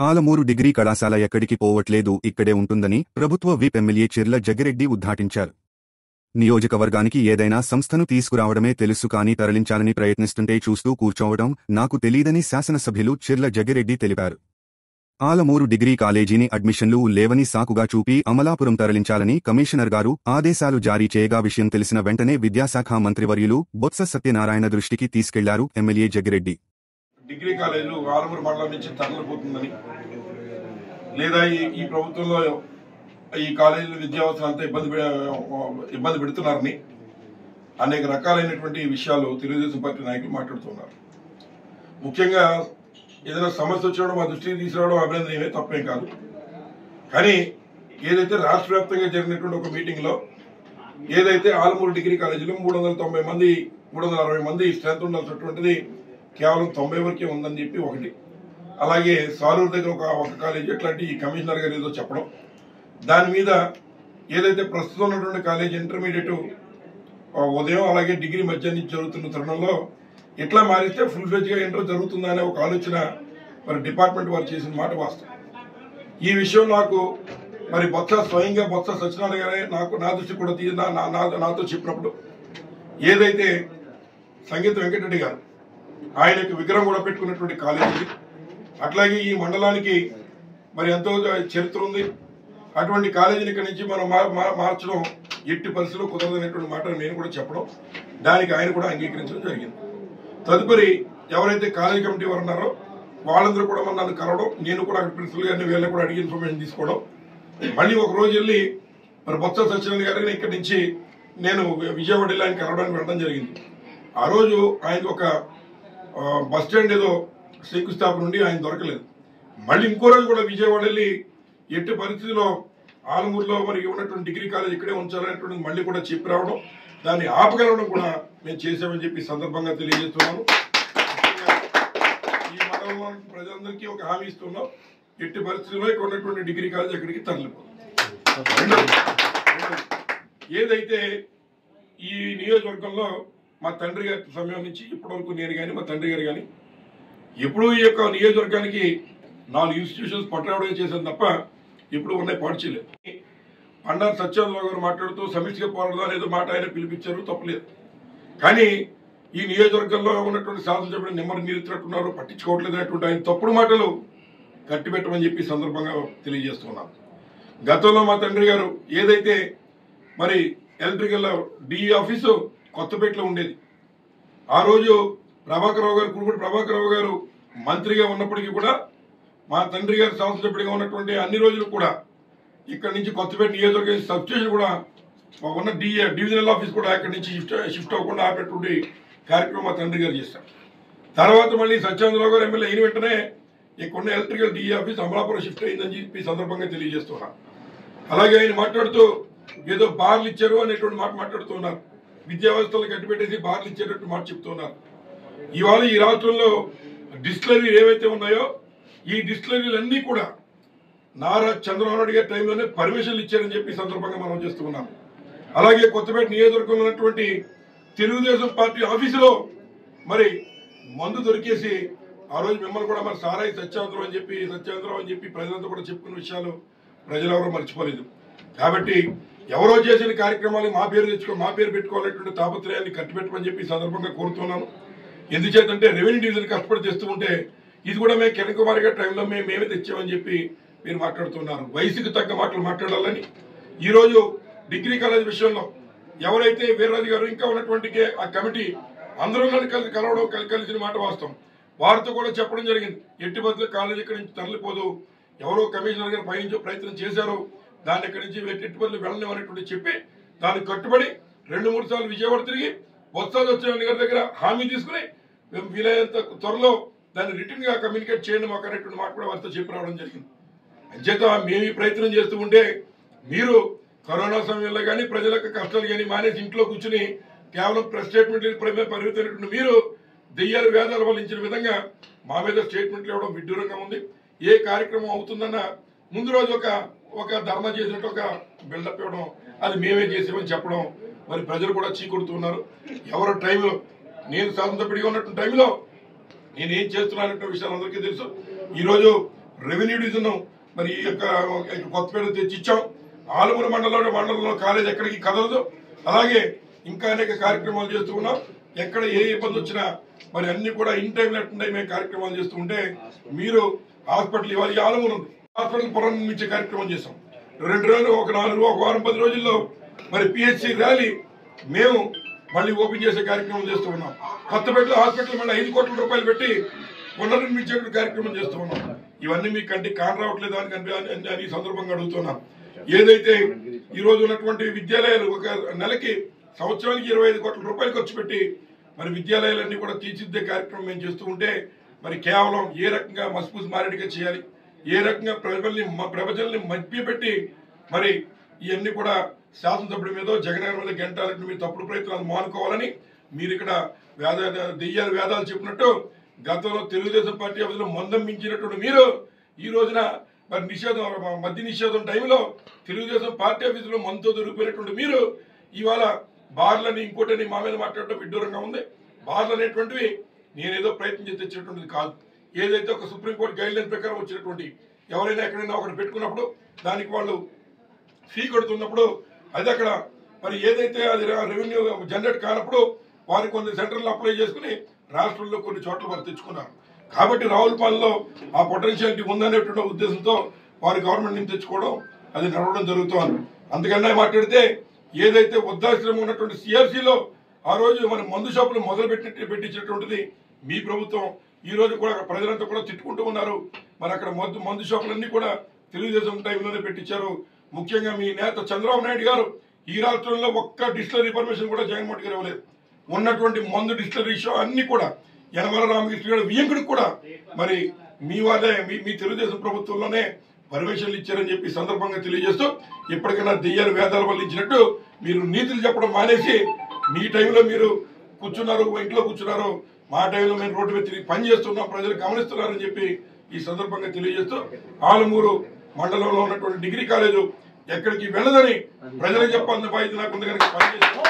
Alamuru degree కళాశాల ఎక్కడికి పోవట్లేదు ఇక్కడే ఉంటుందని ప్రభుత్వ విప్ ఎమ్మెల్యే చిర్ల జగ్గిరెడ్డి ఉద్ఘాటించారు. నియోజకవర్గానికి ఏదైనా సంస్థను తీసుకురావడమే తెలుసు కానీ తరలించాలని ప్రయత్నిస్తుంటే చూస్తూ కూర్చోవడం నాకు తెలీదని శాసనసభ్యులు చిర్ల జగ్గిరెడ్డి తెలిపారు. ఆలమూరు డిగ్రీ కాలేజీని అడ్మిషన్లు లేవని సాకుగా చూపి అమలాపురం తరలించాలని కమిషనర్ గారు ఆదేశాలు జారీ చేయగా విషయం తెలిసిన వెంటనే విద్యాశాఖ మంత్రివర్యులు బొత్స సత్యనారాయణ దృష్టికి తీసుకెళ్ళారు ఎమ్మెల్యే జగ్గిరెడ్డి డిగ్రీ కాలేజీలు ఆరుగురు మండలం నుంచి తరలిపోతుందని లేదా ఈ ప్రభుత్వంలో ఈ కాలేజీలు విద్యావసరం అంతా ఇబ్బంది ఇబ్బంది పెడుతున్నారని అనేక రకాలైనటువంటి విషయాలు తెలుగుదేశం పార్టీ నాయకులు మాట్లాడుతున్నారు. ముఖ్యంగా ఏదైనా సమస్య వచ్చినప్పుడు మా దృష్టికి తీసుకురావడం అభినందనమే తప్పేం కాదు. కానీ ఏదైతే రాష్ట్ర వ్యాప్తంగా జరిగినటువంటి ఒక మీటింగ్లో ఏదైతే ఆలమూరు డిగ్రీ కాలేజీలో మూడు వందల తొంభై మంది మూడు వందల అరవై మంది స్ట్రెంత్ ఉండాల్సినటువంటిది కేవలం తొంభై వరకే ఉందని చెప్పి ఒకటి. అలాగే సాలూరు దగ్గర ఒక ఒక కాలేజీ ఇట్లాంటి ఈ కమిషనర్ గారు ఏదో చెప్పడం. దాని మీద ఏదైతే ప్రస్తుతం ఉన్నటువంటి కాలేజ్ ఇంటర్మీడియట్ ఉదయం అలాగే డిగ్రీ మధ్య నుంచి జరుగుతున్న తరుణంలో ఎట్లా మారిస్తే ఫుల్ ఫ్లెజ్గా ఇంటర్ జరుగుతుందా అనే ఒక ఆలోచన మరి డిపార్ట్మెంట్ వారు చేసిన మాట వాస్తవం. ఈ విషయం నాకు మరి బొత్స స్వయంగా బొత్స సత్యనారాయణ గారే నాకు నా దృష్టి కూడా తీ- నా- నాతో చెప్పినప్పుడు ఏదైతే సంగీత వెంకటరెడ్డి గారు ఆయనకు విగ్రహం కూడా పెట్టుకున్నటువంటి కాలేజీ అట్లాగే ఈ మండలానికి మరి ఎంతో చరిత్ర ఉంది. అటువంటి కాలేజీని ఇక్కడి నుంచి మనం మా- మార్చడం ఎట్టి పరిస్థితుల్లో కుదరదనేటువంటి మాట నేను కూడా చెప్పడం. దానికి ఆయన కూడా అంగీకరించడం జరిగింది. తదుపరి ఎవరైతే కాలేజీ కమిటీ వారు ఉన్నారో వాళ్ళందరూ కూడా మన నన్ను కలవడం నేను కూడా అక్కడ ప్రిన్సిపల్ గారిని వీళ్ళని కూడా అడిగి ఇన్ఫర్మేషన్ తీసుకోవడం. మళ్ళీ ఒక రోజు వెళ్ళి మరి బొత్స సత్యనారాయణ గారిని ఇక్కడి నుంచి నేను విజయవాడ వెళ్ళి ఆయన కలవడానికి వెళ్ళడం జరిగింది. ఆ రోజు ఆయనకు ఒక బస్ స్టాండ్ ఏదో శంకుస్థాపన నుండి ఆయన దొరకలేదు. మళ్ళీ ఇంకో రోజు కూడా విజయవాడ వెళ్ళి ఎట్టి పరిస్థితిలో ఆలమూరులో మరి ఉన్నటువంటి డిగ్రీ కాలేజ్ ఇక్కడే ఉంచాలనేటువంటి మళ్ళీ కూడా చెప్పి రావడం దాన్ని ఆపగలవడం కూడా మేము చేసామని చెప్పి సందర్భంగా తెలియజేస్తున్నాను. ఈ మండలంలో ప్రజలందరికీ ఒక హామీ ఇస్తున్నాం. ఎట్టి పరిస్థితుల్లో ఇక్కడ ఉన్నటువంటి డిగ్రీ కాలేజ్ ఎక్కడికి తరలిపోతుంది ఏదైతే ఈ నియోజకవర్గంలో మా తండ్రి గారి సమయం నుంచి ఇప్పటివరకు నేను కానీ మా తండ్రి గారు కానీ ఎప్పుడూ ఈ యొక్క నియోజకవర్గానికి నాలుగు ఇన్స్టిట్యూషన్స్ పట్టరావడం చేశాను తప్ప ఇప్పుడు ఉన్నాయి పాటు చేయలేదు పండారు సత్యానందరావు గారు మాట్లాడుతూ సమిష్టిగా పోరాడదా అనేదో మాట ఆయన పిలిపించారు తప్పలేదు. కానీ ఈ నియోజకవర్గంలో ఉన్నటువంటి శాసనసభ్యులు నెమ్మది నిరుతున్నట్టున్నారు పట్టించుకోవట్లేదు అనేటువంటి ఆయన తప్పుడు మాటలు కట్టిపెట్టమని చెప్పి సందర్భంగా తెలియజేస్తున్నాను. గతంలో మా తండ్రి గారు ఏదైతే మరి ఎలక్ట్రికల్ డిఈ ఆఫీసు కొత్తపేటలో ఉండేది. ఆ రోజు ప్రభాకర్ రావు గారు కురుపూడి ప్రభాకర్ రావు గారు మంత్రిగా ఉన్నప్పటికీ కూడా మా తండ్రి గారు శాసనసభ్యుడిగా ఉన్నటువంటి అన్ని రోజులు కూడా ఇక్కడ నుంచి కొత్తపేట నియోజకవర్గం సబ్స్టేషన్ కూడా ఉన్న డిఏ డివిజనల్ ఆఫీస్ కూడా అక్కడి నుంచి షిఫ్ట్ షిఫ్ట్ అవ్వకుండా ఆపేటువంటి కార్యక్రమం మా తండ్రి గారు చేశారు. తర్వాత మళ్ళీ సత్యేంద్రరావు గారు ఎమ్మెల్యే అయిన వెంటనే ఇక్కడున్న electrical DA office Amalapuram shift అయిందని చెప్పి సందర్భంగా తెలియజేస్తున్నా. అలాగే ఆయన మాట్లాడుతూ ఏదో బార్లు ఇచ్చారు అనేటువంటి మాట మాట్లాడుతున్నారు విద్యా వ్యవస్థలు కట్టిపెట్టేసి బార్లు ఇచ్చేటట్టు మాట చెప్తున్నారు. ఇవాళ ఈ రాష్ట్రంలో డిస్టిలరీలు ఏవైతే ఉన్నాయో ఈ డిస్టిలరీలన్నీ కూడా నారా చంద్రబాబు నాయుడు గారి టైంలోనే పర్మిషన్లు ఇచ్చారని చెప్పి సందర్భంగా మనం చేస్తున్నాం. అలాగే కొత్తపేట నియోజకవర్గంలో ఉన్నటువంటి తెలుగుదేశం పార్టీ ఆఫీసులో మరి మందు దొరికేసి ఆ రోజు మిమ్మల్ని కూడా మరి సారాయి సత్యాంధ్రం అని చెప్పి సత్యాంధ్రం అని చెప్పి ప్రజలంతా కూడా చెప్పుకున్న విషయాలు ప్రజలు మర్చిపోలేదు. కాబట్టి ఎవరో చేసిన కార్యక్రమాలు మా పేరు తెచ్చుకో మా పేరు పెట్టుకోవాలనేటువంటి తాపత్రయాన్ని కట్టిపెట్టమని చెప్పి సందర్భంగా కోరుతున్నాను. ఎందుచేతంటే రెవెన్యూ డివిజన్ కష్టపడి తెస్తూ ఉంటే ఇది కూడా మేము కిరణ్ కుమార్ గారి టైంలో మేము మేమే తెచ్చామని చెప్పి మీరు మాట్లాడుతున్నారు. వయసుకు తగ్గ మాటలు మాట్లాడాలని. ఈరోజు డిగ్రీ కాలేజ్ విషయంలో ఎవరైతే వీర్రాజు గారు ఇంకా ఉన్నటువంటి ఆ కమిటీ అందరూ కలిసి కలిసి కలవడం కలిసిన మాట వాస్తవం. వారితో కూడా చెప్పడం జరిగింది. ఎట్టి బదులు కాలేజ్ ఇక్కడి నుంచి తరలిపోదు. ఎవరో కమిషనర్ గారు పయనించే ప్రయత్నం చేశారు. దాన్ని ఇక్కడి నుంచి ఎట్టి వెళ్ళలేము అనేటువంటి చెప్పి దానికి కట్టుబడి రెండు మూడు సార్లు విజయవాడ తిరిగి వస్తాది వచ్చిన గారి దగ్గర హామీ తీసుకుని మేము వీలైనంత త్వరలో దాన్ని రిటర్న్గా కమ్యూనికేట్ చేయండి మాకు అనేటువంటి మాట కూడా వారితో చెప్పి రావడం జరిగింది. అంచేత మేము ఈ ప్రయత్నం చేస్తూ ఉంటే మీరు కరోనా సమయంలో కానీ ప్రజలకు కష్టాలు కానీ మానేసి ఇంట్లో కూర్చుని కేవలం ప్రెస్ స్టేట్మెంట్లు పరిమితమైనటువంటి మీరు దెయ్యాలు వేదాలు వల్లించిన విధంగా మా మీద స్టేట్మెంట్లు ఇవ్వడం విడ్డూరంగా ఉంది. ఏ కార్యక్రమం అవుతుందన్న ముందు రోజు ఒక ఒక ధర్నా చేసినట్టు ఒక బిల్డప్ ఇవ్వడం అది మేమే చేసామని చెప్పడం మరి ప్రజలు కూడా చీకొడుతున్నారు ఎవరు టైంలో నేను సగంతో పిడిగా ఉన్నట్టు టైంలో నేనేం ఏం చేస్తున్నానంటే విషయాలు అందరికీ తెలుసు. ఈరోజు రెవెన్యూ డివిజన్ మరి ఈ యొక్క కొత్తపేట తెచ్చి ఇచ్చాం. ఆలుమూరు మండలంలో మండలంలో కాలేజ్ ఎక్కడికి కదలదు. అలాగే ఇంకా అనేక కార్యక్రమాలు చేస్తూ ఉన్నాం. ఎక్కడ ఏ ఇబ్బంది వచ్చినా మరి అన్ని కూడా ఇన్ టైం అటెండ్ అయ్యి మేము కార్యక్రమాలు చేస్తూ ఉంటే మీరు హాస్పిటల్ ఇవ్వాలి. ఈ ఆలమూరు ఉంది. హాస్పిటల్ ప్రారంభించే కార్యక్రమం చేశాం. రెండు రోజులు ఒక నాలుగు ఒక వారం పది రోజుల్లో మరి పిహెచ్సి ర్యాలీ మేము మళ్ళీ ఓపెన్ చేసే కార్యక్రమం చేస్తూ ఉన్నాం. కొత్తపేటలో హాస్పిటల్ మళ్ళీ ఐదు కోట్ల రూపాయలు పెట్టి పునర్నిర్మించే కార్యక్రమం చేస్తూ ఉన్నాం. ఇవన్నీ మీకు కంటికి కానరావట్లేదు అని కనిపి అని- ఈ సందర్భంగా అడుగుతున్నాం. ఏదైతే ఈ రోజు ఉన్నటువంటి విద్యాలయాలు ఒక నెలకి సంవత్సరానికి ఇరవై ఐదు కోట్ల రూపాయలు ఖర్చు పెట్టి మరి విద్యాలయాలన్నీ కూడా తీర్చిదిద్దే కార్యక్రమం మేము చేస్తూ ఉంటే మరి కేవలం ఏ రకంగా మస్పూస్ మారేడుగా చేయాలి? ఏ రకంగా ప్రజల్ని మ- ప్రజల్ని మభ్యపెట్టి మరి ఇవన్నీ కూడా శాసనసభ్యుడి మీద జగన్ మీద గెంటాలంటే మీరు తప్పుడు ప్రయత్నాలు మానుకోవాలని మీరు ఇక్కడ వేద దెయ్యాలు వేదాలు చెప్పినట్టు గతంలో తెలుగుదేశం పార్టీ ఆఫీసులో మందం మించినటువంటి మీరు ఈ రోజున మరి నిషేధం మద్య నిషేధం టైంలో తెలుగుదేశం పార్టీ ఆఫీసులో మనతో దొరికిపోయినటువంటి మీరు ఇవాళ బార్లని ఇంకోటని మా మీద మాట్లాడటం విడ్డూరంగా ఉంది. బార్లు అనేటువంటివి నేనేదో ప్రయత్నం చేసి తెచ్చినటువంటిది కాదు. ఏదైతే ఒక సుప్రీంకోర్టు గైడ్ లైన్ ప్రకారం వచ్చినటువంటి ఎవరైనా ఎక్కడైనా ఒకటి పెట్టుకున్నప్పుడు దానికి వాళ్ళు ఫీ కడుతున్నప్పుడు అది అక్కడ మరి ఏదైతే అది రెవెన్యూ జనరేట్ కానప్పుడు వారు కొన్ని సెంటర్లు అప్లై చేసుకుని రాష్ట్రంలో కొన్ని చోట్ల వారు తెచ్చుకున్నారు. కాబట్టి రావులపాలెంలో ఆ పొటెన్షియాలిటీ ఉందనేటువంటి ఉద్దేశంతో వారి గవర్నమెంట్ నుంచి తెచ్చుకోవడం అది నడవడం జరుగుతోంది. అందుకన్నా మాట్లాడితే ఏదైతే వృద్ధాశ్రమం ఉన్నటువంటి సిఆర్సీలో ఆ రోజు మన మందు షాపులు మొదలు పెట్టి పెట్టించినటువంటిది మీ ప్రభుత్వం ఈ రోజు కూడా అక్కడ ప్రజలంతా కూడా తిట్టుకుంటూ ఉన్నారు. మరి అక్కడ మందు మందు షాపులన్నీ కూడా తెలుగుదేశం టైంలోనే పెట్టించారు. ముఖ్యంగా మీ నేత చంద్రబాబు నాయుడు గారు ఈ రాష్ట్రంలో ఒక్క డిస్టిలరీ పర్మిషన్ కూడా జగన్మోహన్ గారు ఇవ్వలేదు. ఉన్నటువంటి మందు డిస్టిలరీ షో అన్ని కూడా యనమల రామకృష్ణ గారు వియంకుడికి కూడా మరి మీ వాళ్ళే మీ మీ తెలుగుదేశం ప్రభుత్వంలోనే పర్మిషన్లు ఇచ్చారని చెప్పి సందర్భంగా తెలియజేస్తూ ఇప్పటికైనా దెయ్యాలు వేదాలు వల్లించినట్టు మీరు నీతులు చెప్పడం మానేసి మీ టైంలో మీరు కూర్చున్నారు ఇంట్లో కూర్చున్నారు. మా టైంలో మేము రోడ్డు మీద తిరిగి పని చేస్తున్నాం ప్రజలు గమనిస్తున్నారని చెప్పి ఈ సందర్భంగా తెలియజేస్తూ ఆలమూరు మండలంలో ఉన్నటువంటి డిగ్రీ కాలేజు ఎక్కడికి వెళ్ళదని ప్రజలకు చెప్పాల్సిన బాధ్యత నాకు ఉంది కనుక పనిచేస్తాం.